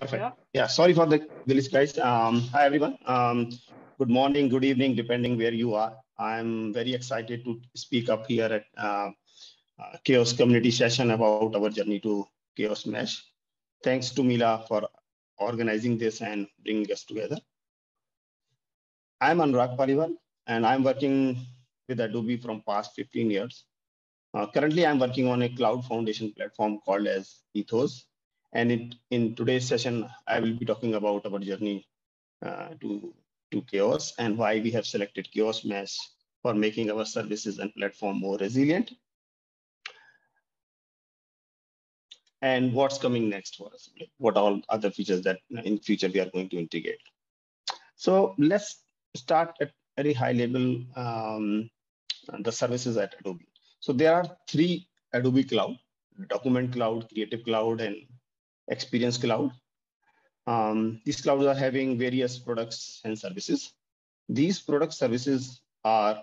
Perfect. Yeah. yeah. Sorry for the glitch, guys. Um, hi, everyone. Um, good morning, good evening, depending where you are. I'm very excited to speak up here at uh, uh, CHAOS community session about our journey to CHAOS Mesh. Thanks to Mila for organizing this and bringing us together. I'm Anurag Paliwal, and I'm working with Adobe from past 15 years. Uh, currently, I'm working on a cloud foundation platform called as Ethos, and it, in today's session, I will be talking about our journey uh, to, to CHAOS and why we have selected CHAOS Mesh for making our services and platform more resilient. And what's coming next for us, what all other features that in future we are going to integrate. So let's start at very high level, um, the services at Adobe. So there are three Adobe Cloud, Document Cloud, Creative Cloud, and Experience Cloud. Um, these clouds are having various products and services. These product services are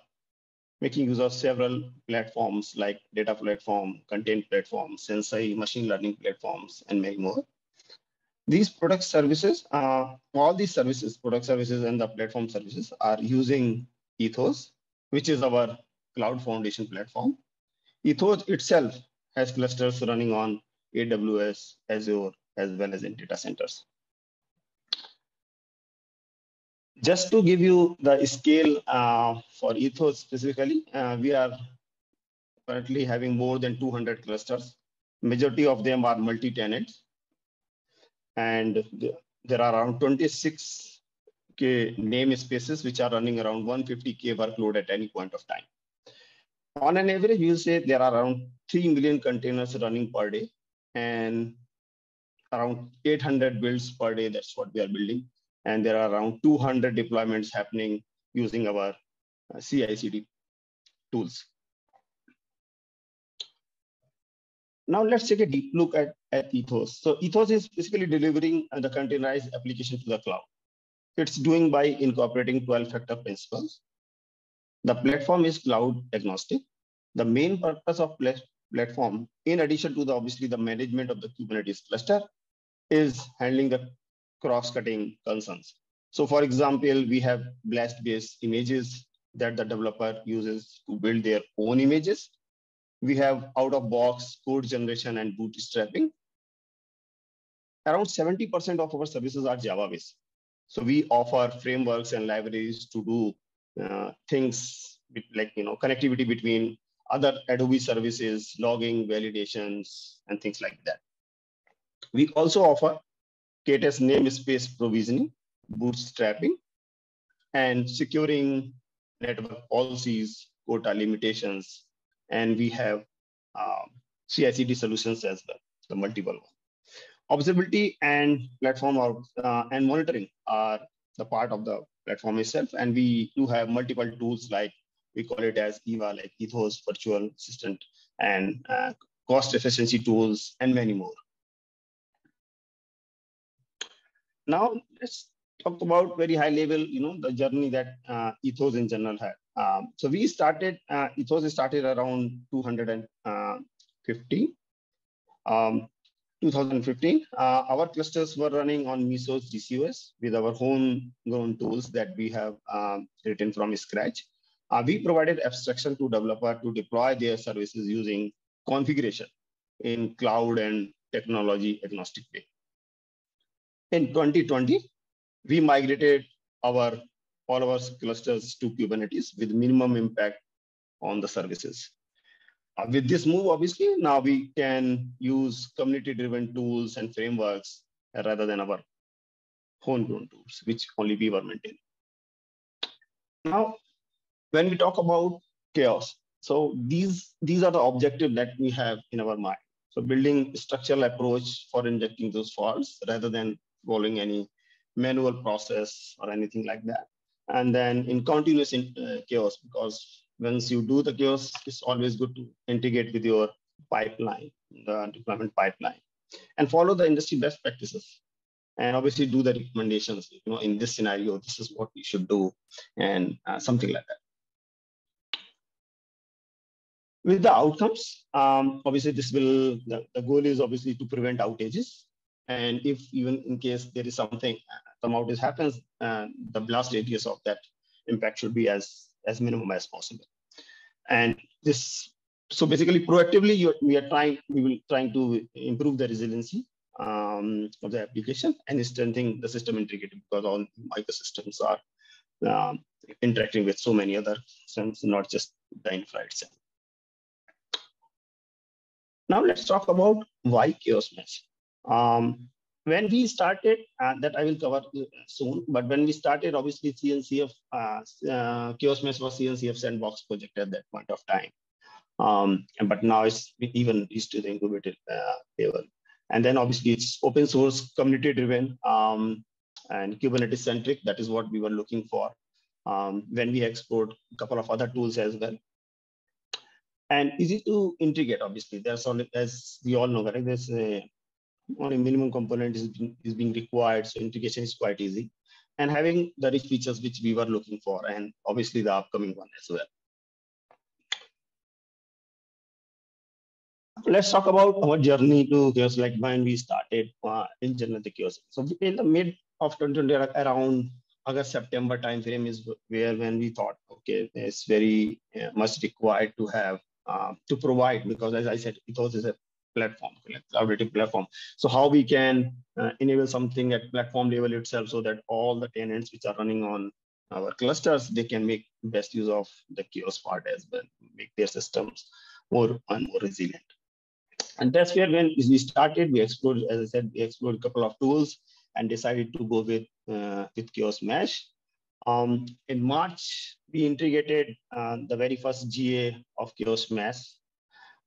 making use of several platforms like data platform, content platform, Sensei, machine learning platforms, and many more. These product services, uh, all these services, product services and the platform services are using Ethos, which is our cloud foundation platform. Ethos itself has clusters running on AWS, Azure, as well as in data centers. Just to give you the scale uh, for Ethos specifically, uh, we are currently having more than 200 clusters. Majority of them are multi-tenant. And there are around 26 K namespaces which are running around 150K workload at any point of time. On an average, we'll say there are around 3 million containers running per day and around 800 builds per day. That's what we are building. And there are around 200 deployments happening using our uh, CI/CD tools. Now let's take a deep look at, at Ethos. So Ethos is basically delivering the containerized application to the cloud. It's doing by incorporating 12 factor principles. The platform is cloud agnostic. The main purpose of platform, in addition to the obviously the management of the Kubernetes cluster, is handling the cross-cutting concerns. So for example, we have blast-based images that the developer uses to build their own images. We have out-of-box code generation and bootstrapping. Around 70% of our services are Java-based. So we offer frameworks and libraries to do uh, things like you know connectivity between other Adobe services, logging, validations, and things like that. We also offer K8s namespace provisioning, bootstrapping, and securing network policies, quota limitations, and we have um, CI/CD solutions as well, the multiple one. Observability and platform or, uh, and monitoring are the part of the platform itself, and we do have multiple tools like we call it as EVA, like Ethos Virtual Assistant, and uh, cost efficiency tools, and many more. Now let's talk about very high level, you know, the journey that uh, Ethos in general had. Um, so we started, uh, Ethos started around 250. Um, 2015, uh, our clusters were running on Mesos DCOS with our homegrown tools that we have um, written from scratch. Uh, we provided abstraction to developer to deploy their services using configuration in cloud and technology agnostic way. In 2020, we migrated our all our clusters to Kubernetes with minimum impact on the services. Uh, with this move, obviously, now we can use community-driven tools and frameworks rather than our homegrown tools, which only we were maintaining. Now, when we talk about CHAOS, so these, these are the objective that we have in our mind. So building structural approach for injecting those faults rather than following any manual process or anything like that. And then in continuous in, uh, CHAOS, because once you do the CHAOS, it's always good to integrate with your pipeline, the deployment pipeline, and follow the industry best practices. And obviously do the recommendations, you know, in this scenario, this is what we should do, and uh, something like that. With the outcomes, um, obviously this will, the, the goal is obviously to prevent outages and if even in case there is something, some outage happens, uh, the blast radius of that impact should be as, as minimum as possible. And this, so basically proactively, we are trying, we will trying to improve the resiliency um, of the application and strengthening the system integrity because all microsystems are um, interacting with so many other systems, not just the infra itself. Now let's talk about why chaos mesh. Um, when we started, uh, that I will cover soon, but when we started, obviously CNCF, uh, uh, Chaos Mesh was CNCF sandbox project at that point of time. Um, but now it's even reached to the incubated uh, level. And then obviously it's open source, community driven, um, and Kubernetes centric. That is what we were looking for um, when we explored a couple of other tools as well. And easy to integrate, obviously. There's only, as we all know, right? There's a, only minimum component is being, is being required, so integration is quite easy. And having the rich features which we were looking for, and obviously the upcoming one as well. let's talk about our journey to chaos, like when we started uh, in genetic chaos. So in the mid of 2020, around August, September timeframe is where when we thought, okay, it's very uh, much required to have, uh, to provide, because as I said, Ethos is a platform, collaborative platform. So how we can uh, enable something at platform level itself so that all the tenants which are running on our clusters, they can make best use of the chaos part as well, make their systems more and more resilient. And that's where when we started, we explored, as I said, we explored a couple of tools and decided to go with, uh, with Chaos Mesh. Um, in March, we integrated uh, the very first GA of Chaos Mesh.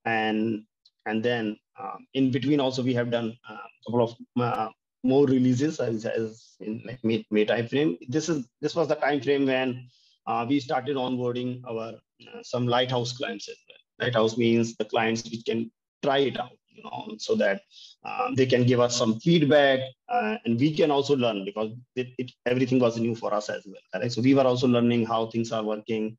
And, and then um, in between also, we have done uh, a couple of uh, more releases as, as in like May, May timeframe. This is this was the time frame when uh, we started onboarding our uh, some lighthouse clients. Lighthouse means the clients which can try it out, you know, so that um, they can give us some feedback uh, and we can also learn because it, it, everything was new for us as well. Correct? So we were also learning how things are working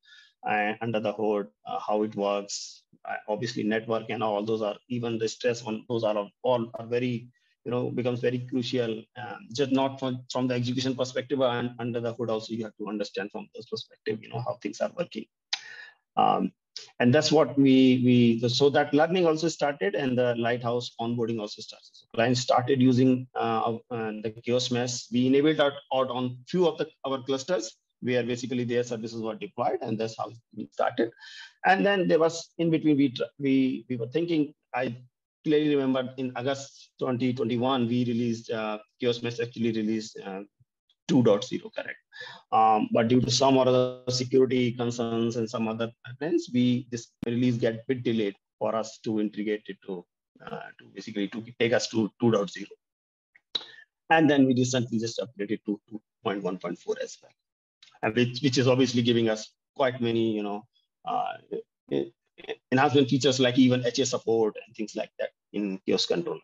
uh, under the hood, uh, how it works. Uh, obviously, network and all those are even the stress on those are all are very you know becomes very crucial um, just not from, from the execution perspective and under the hood also you have to understand from those perspective you know how things are working um, and that's what we we so that learning also started and the lighthouse onboarding also started so clients started using uh, uh, the chaos mesh we enabled out, out on few of the our clusters where basically their services were deployed and that's how we started. And then there was in between we we we were thinking i clearly remember in august 2021 we released uh, chaos mesh actually released uh, 2.0 correct um, but due to some other security concerns and some other things we this release get bit delayed for us to integrate it to uh, to basically to take us to 2.0 and then we recently just updated to 2.1.4 as well. And which, which is obviously giving us quite many you know uh, enhancement features like even HA support and things like that in chaos control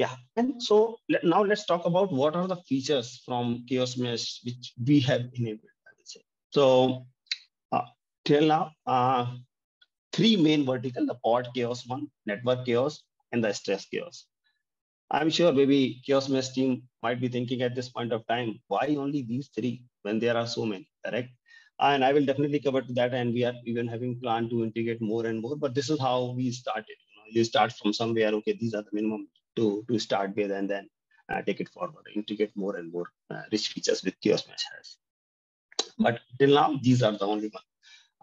yeah, and so let, now let's talk about what are the features from Chaos Mesh which we have enabled, I would say. So uh, till now, uh, three main vertical, the pod chaos one, network chaos, and the stress chaos. I'm sure maybe Chaos Mesh team might be thinking at this point of time, why only these three when there are so many, correct? And I will definitely cover to that. And we are even having plan to integrate more and more, but this is how we started. You, know, you start from somewhere, okay, these are the minimum to, to start with and then uh, take it forward, integrate more and more uh, rich features with Mesh has. But till now, these are the only one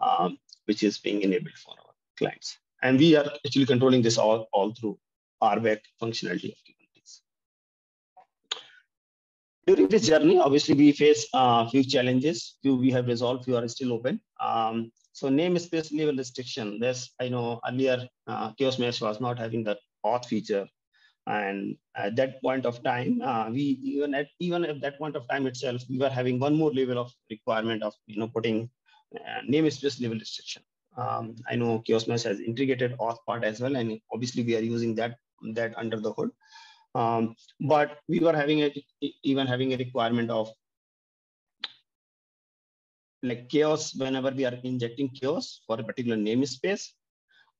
um, which is being enabled for our clients. And we are actually controlling this all, all through RBAC functionality of Kubernetes. During this journey, obviously, we face a uh, few challenges. Few we have resolved, few are still open. Um, so namespace level restriction. This I know earlier uh, Chaos Mesh was not having that auth feature and at that point of time, uh, we even at even at that point of time itself, we were having one more level of requirement of you know putting uh, namespace level restriction. Um, I know Chaos Mesh has integrated auth part as well, and obviously we are using that that under the hood. Um, but we were having a, even having a requirement of like chaos whenever we are injecting chaos for a particular namespace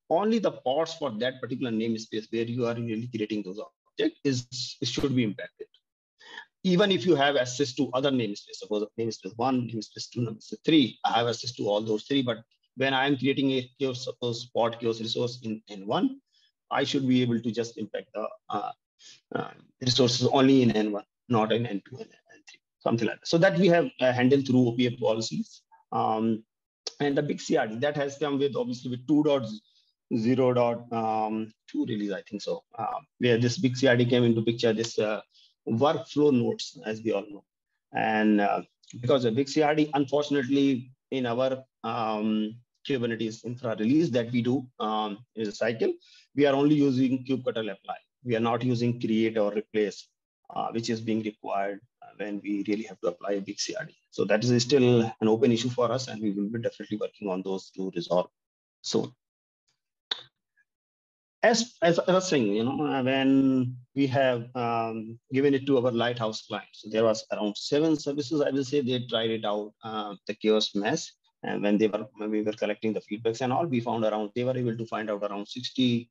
only the pods for that particular namespace where you are really creating those objects is should be impacted. Even if you have access to other namespace, suppose namespace one, namespace two, namespace three, I have access to all those three. But when I am creating a chaos, suppose pod chaos resource in, in one, I should be able to just impact the uh, uh, resources only in N1, not in N2 and N3, something like that. So that we have uh, handled through OPA policies. Um, and the big CRD that has come with obviously with 2.0 dot um, 2 release, I think so, uh, where this big CRD came into picture, this uh, workflow nodes, as we all know. And uh, because the big CRD, unfortunately, in our um, Kubernetes infra release that we do um, is a cycle, we are only using kubectl apply. We are not using create or replace, uh, which is being required when we really have to apply a big CRD. So that is still an open issue for us, and we will be definitely working on those to resolve soon. As, as I was saying, you know, when we have um, given it to our Lighthouse clients, there was around seven services, I will say they tried it out, uh, the Chaos Mesh. And when they were when we were collecting the feedbacks and all, we found around, they were able to find out around 60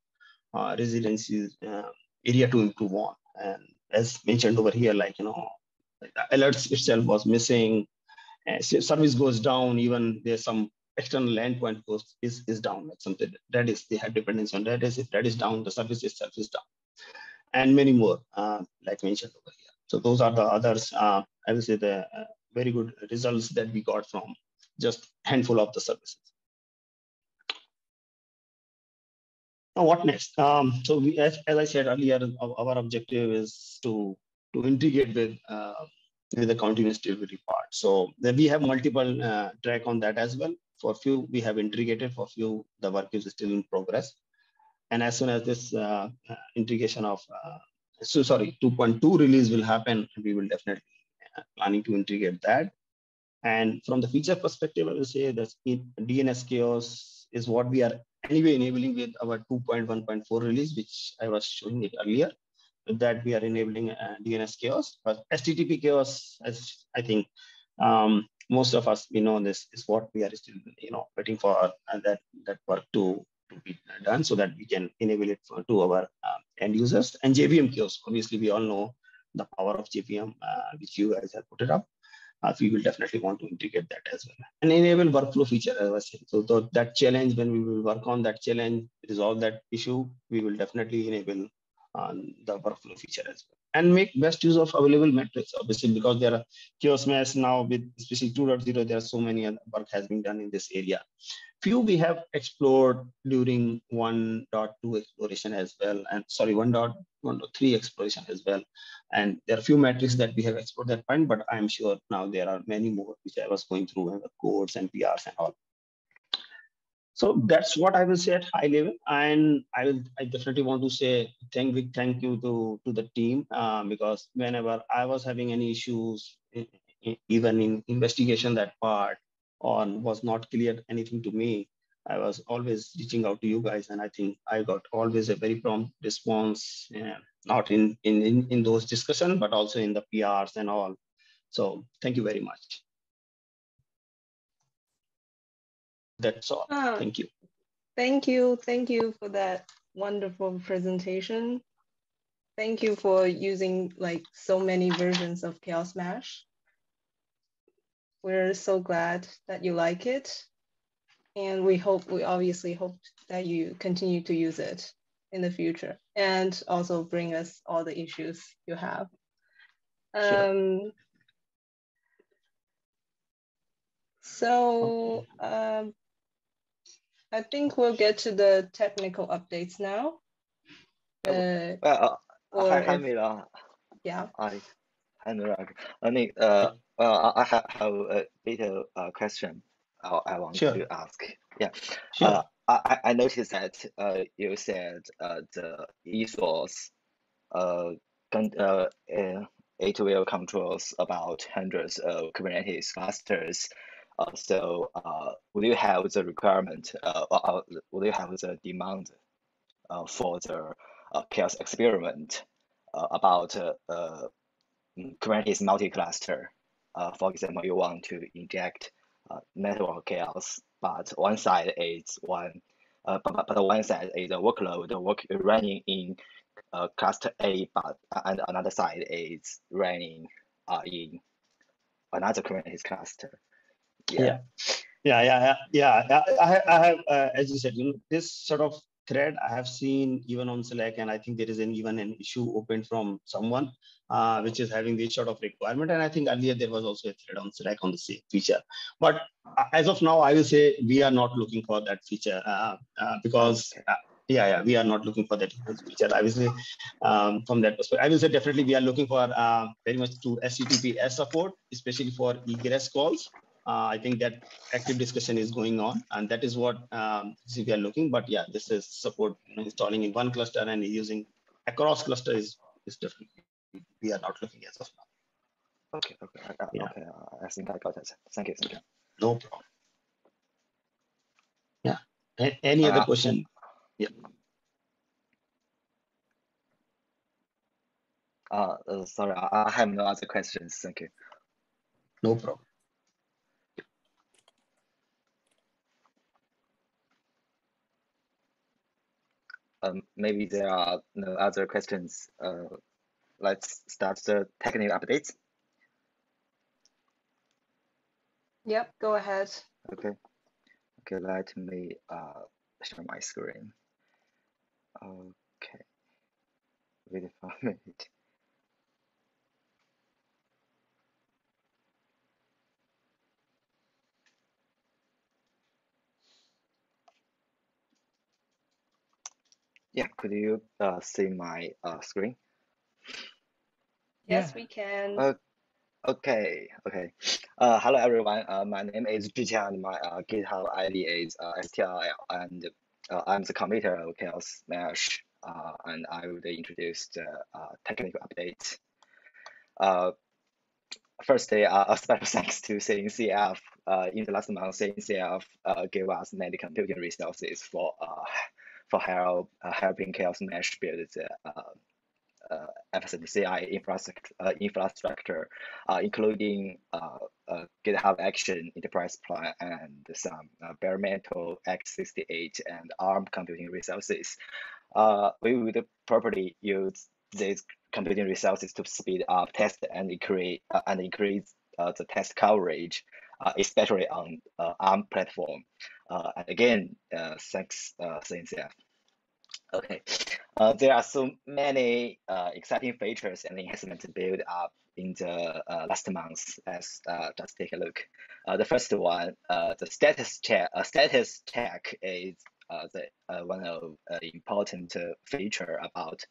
uh, residencies uh, area to improve on. And as mentioned over here, like, you know, alerts itself was missing. Uh, service goes down, even there's some external endpoint goes is, is down, like something that is they have dependence on that is if that is down, the service itself is down. And many more, uh, like mentioned over here. So those are the others, uh, I will say the uh, very good results that we got from just handful of the services. Now what next? Um, so we, as, as I said earlier, our, objective is to to integrate with uh, with the continuous delivery part. So then we have multiple uh, track on that as well. For few, we have integrated. For few, the work is still in progress. And as soon as this uh, integration of, uh, so sorry, 2.2 release will happen, we will definitely uh, planning to integrate that. And from the feature perspective, I will say that DNS chaos is what we are anyway enabling with our 2.1.4 release, which I was showing it earlier that we are enabling uh, DNS chaos. But HTTP chaos, as I think um, most of us we know this is what we are still you know waiting for uh, that that work to to be done so that we can enable it for, to our uh, end users and JVM chaos. Obviously, we all know the power of JVM, uh, which you guys have put it up. Uh, we will definitely want to integrate that as well and enable workflow feature as I said. So th that challenge, when we will work on that challenge, resolve that issue, we will definitely enable on the workflow feature as well. And make best use of available metrics, obviously, because there are chaos now with especially 2.0, there are so many other work has been done in this area. Few we have explored during 1.2 exploration as well, and sorry, 1.1.3 exploration as well. And there are few metrics that we have explored that point, but I'm sure now there are many more which I was going through and the codes and PRs and all. So that's what I will say at high level, and I will. I definitely want to say thank big thank you to to the team uh, because whenever I was having any issues, even in investigation that part, or was not clear anything to me, I was always reaching out to you guys, and I think I got always a very prompt response, yeah, not in, in in in those discussions, but also in the PRs and all. So thank you very much. That's all. Oh, thank you. Thank you. Thank you for that wonderful presentation. Thank you for using like so many versions of Chaos Mesh. We're so glad that you like it. And we hope, we obviously hope that you continue to use it in the future and also bring us all the issues you have. Sure. Um, so um, I think we'll get to the technical updates now. Uh, well, uh, hi, hi, Mila. Yeah. Hi, hi, Mila. I mean, uh, well, I have, have a little uh, question I, I want sure. to ask. Yeah. Sure. Uh, I, I noticed that uh, you said uh, the ethos uh, uh, it will controls about hundreds of Kubernetes clusters uh, so uh, will you have the requirement, uh, uh, will you have the demand uh, for the uh, chaos experiment uh, about uh, uh, Kubernetes multi-cluster? Uh, for example, you want to inject uh, network chaos, but one side is one uh, but, but one side is a workload work running in uh, cluster A, but and another side is running uh, in another Kubernetes cluster. Yeah. Yeah, yeah, yeah, yeah. I, have, I have uh, as you said, you know, this sort of thread I have seen even on Slack, and I think there is an even an issue open from someone uh, which is having this sort of requirement. And I think earlier there was also a thread on Slack on the same feature. But uh, as of now, I will say we are not looking for that feature uh, uh because uh, yeah, yeah, we are not looking for that feature. I will say um, from that perspective, I will say definitely we are looking for uh, very much to HTTPS support, especially for egress calls. Uh, I think that active discussion is going on, and that is what um, we are looking. But yeah, this is support installing in one cluster and using across cluster is is different. We are not looking as of now. Okay, okay, I, yeah. okay. Uh, I think I got it. Thank you, thank you. No problem. Yeah. A any other uh, question? Yeah. Uh, uh, sorry, I, I have no other questions. Thank you. No problem. Um, maybe there are no other questions. Uh, let's start the technical updates. Yep, go ahead. Okay. Okay, let me uh, share my screen. Okay. Wait for a minute. Yeah, could you uh, see my uh, screen? Yes, we can. Uh, okay, okay. Uh, hello everyone. Uh, my name is Zhiqiang and my uh, GitHub ID is uh, STRRL and uh, I'm the committer of Chaos Mesh uh, and I will introduce the uh, technical update. Uh, firstly, uh, a special thanks to CNCF. Uh, in the last month, CNCF uh, gave us many computing resources for uh, for help helping Chaos Mesh build the uh, FSMCI infrastructure, uh, infrastructure uh, including uh, uh, GitHub Action Enterprise Plan and some uh, bare metal x68 and ARM computing resources. Uh, we would properly use these computing resources to speed up test and increase and increase the test coverage, especially on uh, ARM platform. Uh, and again, uh, thanks uh, CNCF. Okay, uh, there are so many uh, exciting features and enhancements built up in the uh, last month. Let's uh, just take a look. Uh, the first one, uh, the status check. Status check is uh, the uh, one of uh, important uh, feature about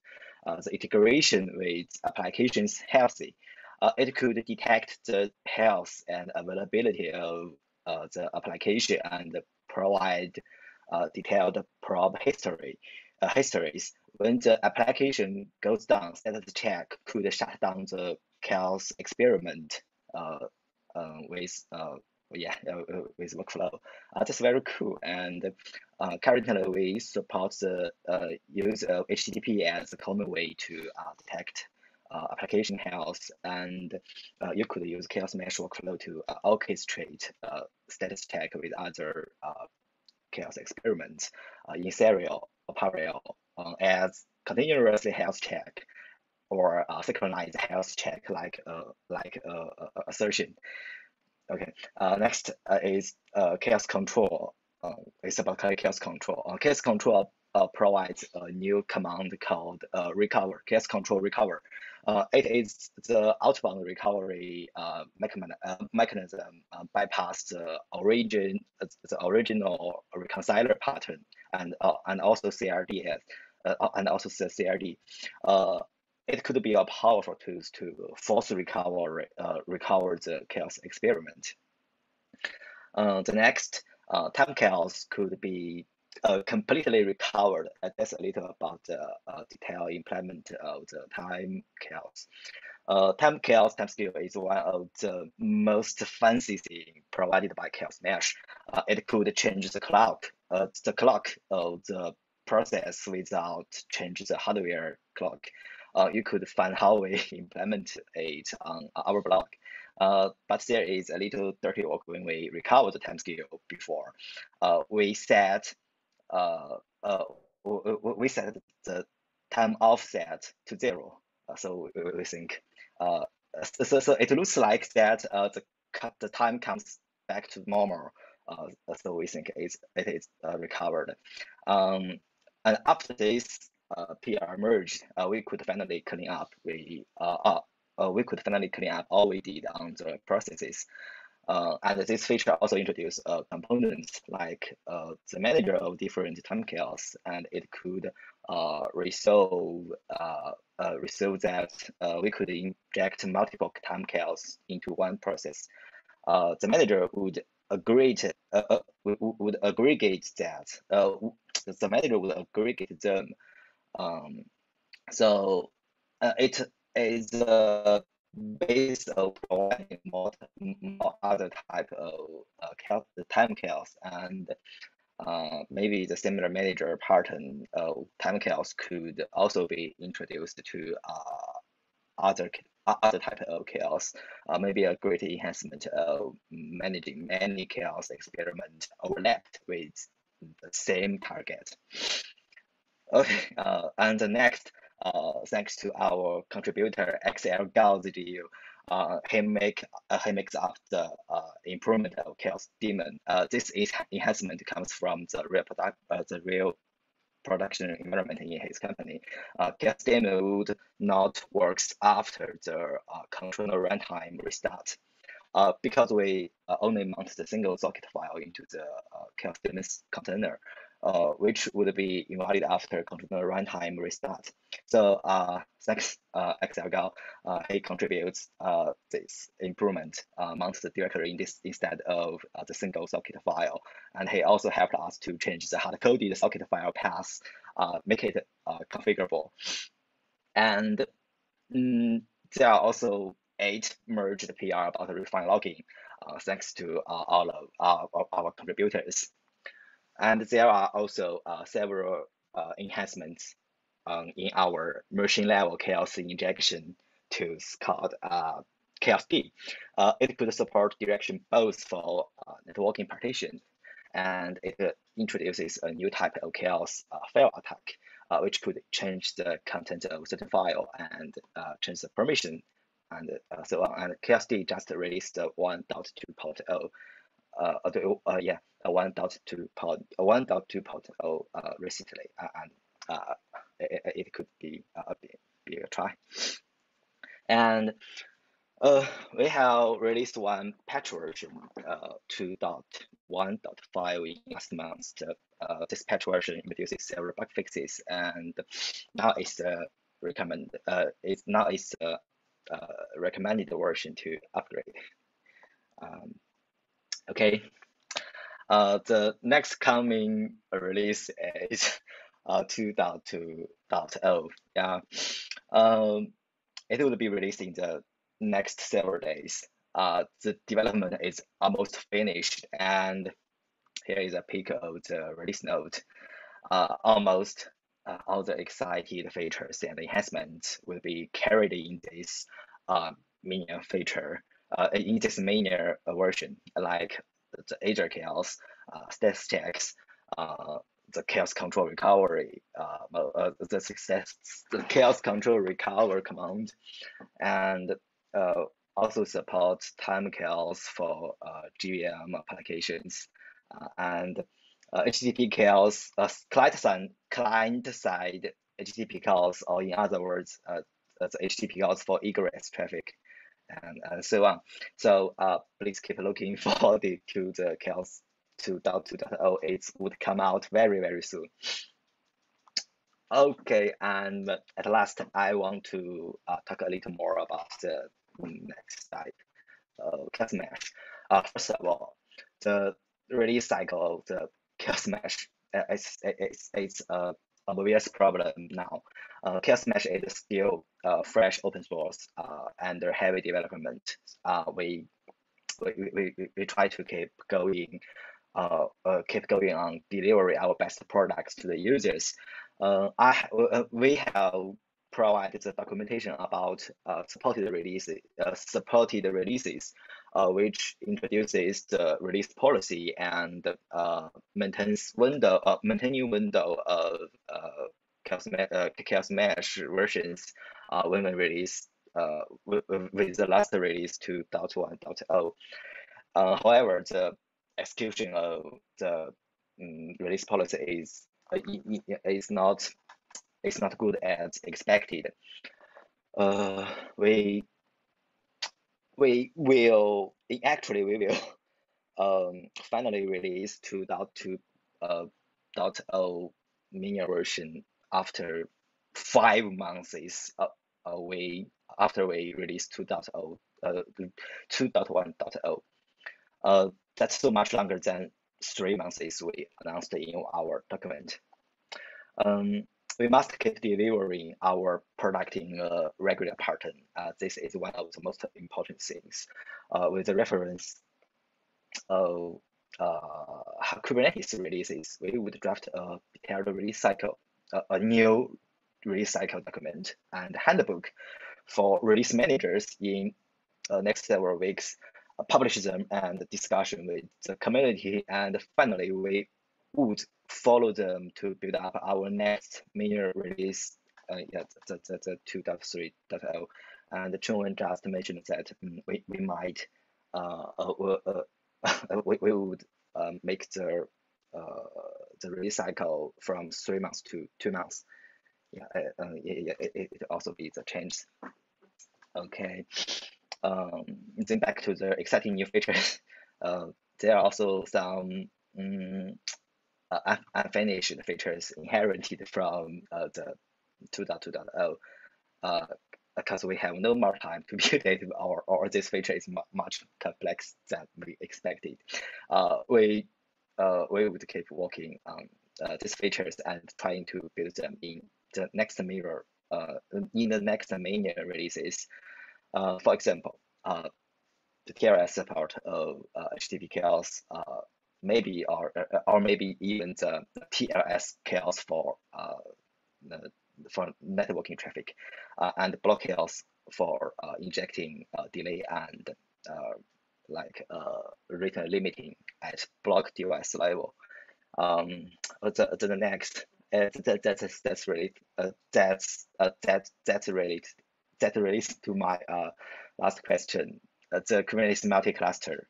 uh, the integration with applications healthy. Uh, it could detect the health and availability of uh, the application and provide uh, detailed probe history uh, histories. When the application goes down, status check could shut down the chaos experiment uh, uh, with uh, yeah uh, uh, with workflow. Uh, that's very cool. And uh, currently we support the uh, use of HTTP as a common way to uh, detect uh, application health, and uh, you could use Chaos Mesh workflow to uh, orchestrate uh, status check with other uh, Chaos experiments uh, in serial or parallel uh, as continuously health check or synchronized health check like like assertion. Okay, next is chaos control. It's about chaos control. Chaos control provides a new command called uh, recover, chaos control recover. Uh, it is the outbound recovery uh, mechanism, uh, uh, bypass the origin, the original reconciler pattern, and uh, and also CRD, uh, and also CRD. Uh, it could be a powerful tool to force recover uh, recover the chaos experiment. Uh, the next uh, time chaos could be uh, completely recovered. Uh, that's a little about the uh, detailed implement of the time chaos. Uh, time chaos time scale is one of the most fancy thing provided by Chaos Mesh. Uh, it could change the clock, uh, the clock of the process without change the hardware clock. Uh, you could find how we implement it on our blog. Uh, but there is a little dirty work when we recover the time scale before. Uh, we set uh, uh, we set the time offset to zero. Uh, so we, we think uh, so, so it looks like that uh, the the time comes back to normal. Uh, so we think it's, it is uh, recovered. Um, and after this uh, PR merged, uh, we could finally clean up. We uh, uh, uh, we could finally clean up all we did on the processes. Uh, and this feature also introduced uh, components like uh, the manager of different time chaos, and it could uh, resolve uh, uh, resolve that we could inject multiple time chaos into one process. The manager would aggregate would, aggregate that. The manager would aggregate them. Um, so it is based on providing more, more other type of uh, chaos, time chaos and uh, maybe the similar manager pattern of time chaos could also be introduced to uh, other other type of chaos. Uh, maybe a great enhancement of managing many chaos experiment overlapped with the same target. Okay, uh, and the next uh, thanks to our contributor XL Gauzidiu, uh, he make uh, he makes up the uh, improvement of Chaos Daemon. Uh, this is enhancement comes from the real product, uh, the real production environment in his company. Uh, Chaos Daemon would not works after the uh, controller runtime restart. Uh, because we uh, only mount the single socket file into the uh, Chaos Daemon container, uh, which would be invalid after controller runtime restart. So uh, thanks uh, uh, he contributes uh, this improvement uh, mounts the directory in this instead of uh, the single socket file. And he also helped us to change the hard-coded socket file path, uh, make it uh, configurable. And mm, there are also eight merged PR about refine logging, uh, thanks to uh, all of our, our contributors. And there are also uh, several uh, enhancements um, in our machine level chaos injection tools called uh, Uh, it could support direction both for uh, networking partition and it introduces a new type of chaos uh, file attack, uh, which could change the content of certain file and uh, change the permission and so on. And Chaosd just released 1.2.0 uh, uh, yeah, a 1.2 pod, a 1.2.0 uh, recently, and uh, it, it could be a be a try. And uh, we have released one patch version, uh, 2.1.5 in last month. Uh, this patch version introduces several bug fixes, and now it's uh, recommend. Uh, it's now it's uh, uh, recommended version to upgrade. Um, Okay. Uh, the next coming release is uh, 2.2.0. Yeah. Um, it will be released in the next several days. Uh, the development is almost finished, and here is a peek of the release note. Uh, almost uh, all the excited features and enhancements will be carried in this uh, minion feature uh, in this mania version, like the Azure Chaos, uh, checks, uh, the chaos control recovery, uh, uh, the success, the chaos control recover command, and uh, also supports time chaos for uh, JVM applications, uh, and uh, HTTP chaos, uh, client side, client side HTTP calls, or in other words, uh, the HTTP calls for egress traffic and, and so on. So uh, please keep looking for the to the chaos 2.2.0. It would come out very, very soon. Okay, and at last, I want to uh, talk a little more about the next type of Chaos Mesh. Uh, first of all, the release cycle of the Chaos Mesh uh, is, it's, it's a obvious problem now. Uh, Chaos Mesh is still uh, fresh open source uh, under heavy development. Uh, we, we, we, we try to keep going, uh, uh, keep going on delivering our best products to the users. Uh, I, uh, we have provided the documentation about uh, supported releases, uh, supported releases, uh, which introduces the release policy and uh, maintains window, uh, maintaining window of uh, chaos, uh, mesh versions uh, when we release uh, with, with the last release to .1.0. Uh, however, the execution of the um, release policy is uh, is not is not good as expected. Uh, we we will actually we will um, finally release 2.2 uh, .0 mini version after five months is uh, away after we release 2.0 uh, 2.1.0 uh, that's so much longer than three months is we announced in our document um, we must keep delivering our product in a regular pattern. Uh, this is one of the most important things. Uh, with the reference of uh, Kubernetes releases, we would draft a detailed release cycle, a a new release cycle document and handbook for release managers in uh, next several weeks, uh, publish them and discussion with the community. And finally, we would follow them to build up our next major release, uh, yeah, the, the, the 2.3.0. And Chunwen just mentioned that um, we, we might, uh, uh, uh, we, we would um, make the, the release cycle from three months to two months. Yeah, uh, uh it, it, it also be the change. Okay. Um, then back to the exciting new features. Uh, there are also some um, uh, unfinished features inherited from uh, the 2.2.0 uh, because we have no more time to build it or, or this feature is much complex than we expected. Uh, we, uh, we would keep working on uh, these features and trying to build them in the next mirror, uh, in the next mania releases. Uh, for example, uh, the TLS support of uh, HTTP chaos uh, maybe or uh, or maybe even the TLS chaos for uh, for networking traffic, uh, and block chaos for uh, injecting uh, delay and uh, like uh, return limiting at block device level. Um, the, the next uh, that, that's that's really uh, that's uh, that that's related that relates to my uh, last question. Uh, the Kubernetes multi-cluster.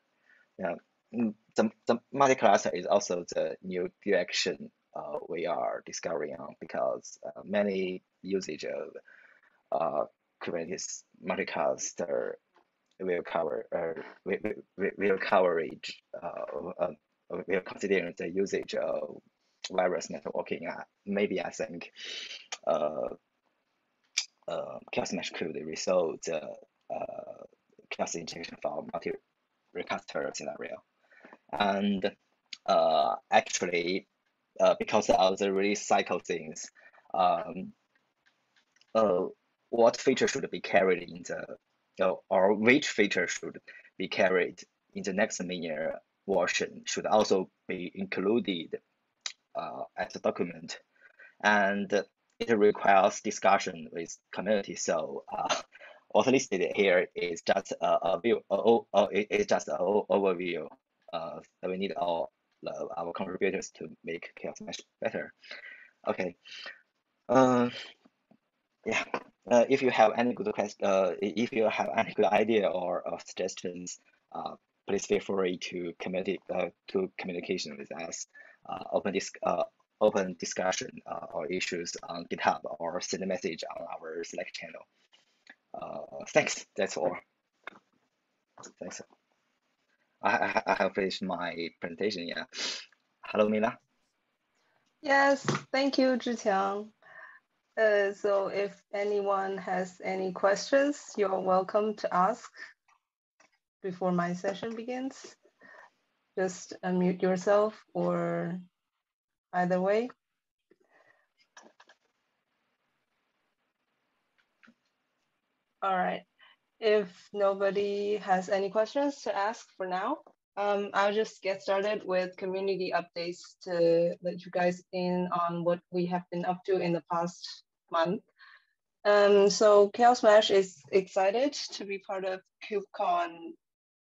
Yeah, Mm, the, the multi-cluster is also the new direction uh, we are discovering on because uh, many usage of uh, Kubernetes multi-cluster will cover uh, will, will, coverage uh, uh, will consider the usage of virus networking. Uh, maybe I think uh, uh, Chaos Mesh could resolve the uh, chaos injection for multi-cluster scenario. And uh, actually, uh, because of the release cycle things, um, uh, what feature should be carried in the, uh, or which feature should be carried in the next mini version should also be included uh, as a document. And it requires discussion with community. So uh, what's listed here is just a, a view, a, a, it's just an overview uh, that we need all our contributors to make chaos mesh better. Okay. Uh, yeah. Uh, if you have any good question, uh, if you have any good idea or, or suggestions, uh, please feel free to communicate uh, to communication with us. Uh, open this uh, open discussion uh, or issues on GitHub or send a message on our Slack channel. Uh, thanks. That's all. Thanks. I, I have finished my presentation. Yeah. Hello, Mila. Yes, thank you, Zhiqiang. Uh, so if anyone has any questions, you're welcome to ask before my session begins. Just unmute yourself or either way. All right. If nobody has any questions to ask for now, um, I'll just get started with community updates to let you guys in on what we have been up to in the past month. Um, so Chaos Mesh is excited to be part of KubeCon.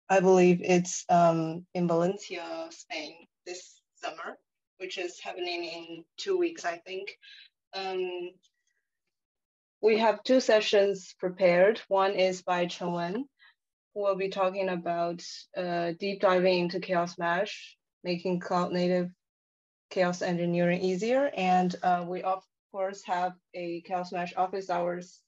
I believe it's um, in Valencia, Spain this summer, which is happening in two weeks, I think. Um, we have two sessions prepared. One is by Chen Wen, who will be talking about uh, deep diving into Chaos Mesh, making cloud native chaos engineering easier. And uh, we course have a Chaos Mesh office hours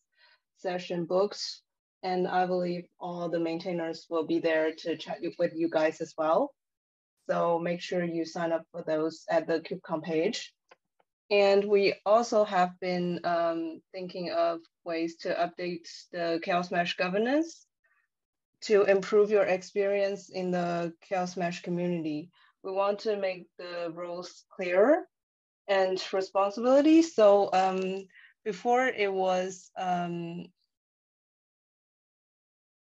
session books, And I believe all the maintainers will be there to chat with you guys as well. So make sure you sign up for those at the KubeCon page. And we also have been um, thinking of ways to update the Chaos Mesh governance to improve your experience in the Chaos Mesh community. We want to make the roles clearer and responsibility. So um, before it was, um,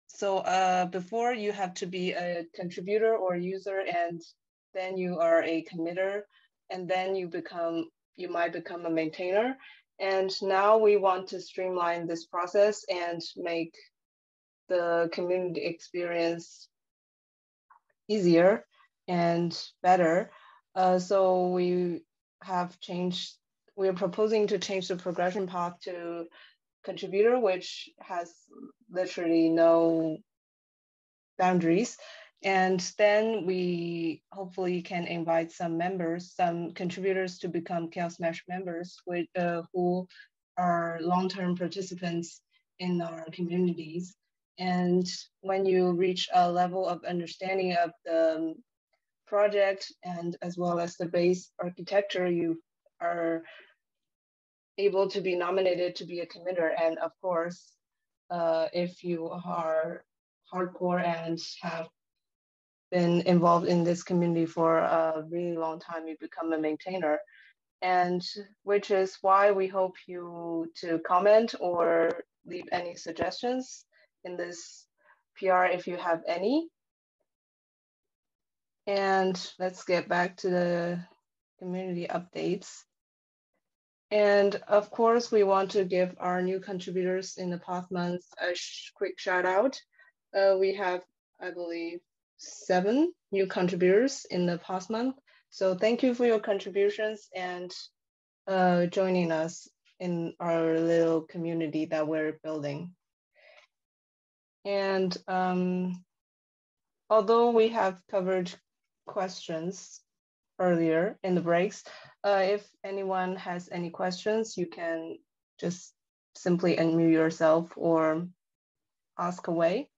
so uh, before you have to be a contributor or user and then you are a committer and then you become you might become a maintainer. And now we want to streamline this process and make the community experience easier and better. Uh, so we have changed, we're proposing to change the progression path to contributor, which has literally no boundaries. And then we hopefully can invite some members, some contributors to become Chaos Mesh members with, uh, who are long-term participants in our communities. And when you reach a level of understanding of the project and as well as the base architecture, you are able to be nominated to be a committer. And of course, uh, if you are hardcore and have been involved in this community for a really long time, you become a maintainer. And which is why we hope you to comment or leave any suggestions in this PR if you have any. And let's get back to the community updates. And of course, we want to give our new contributors in the past month a sh quick shout out. Uh, we have, I believe, seven new contributors in the past month. So thank you for your contributions and uh, joining us in our little community that we're building. And um, although we have covered questions earlier in the breaks, uh, if anyone has any questions, you can just simply unmute yourself or ask away.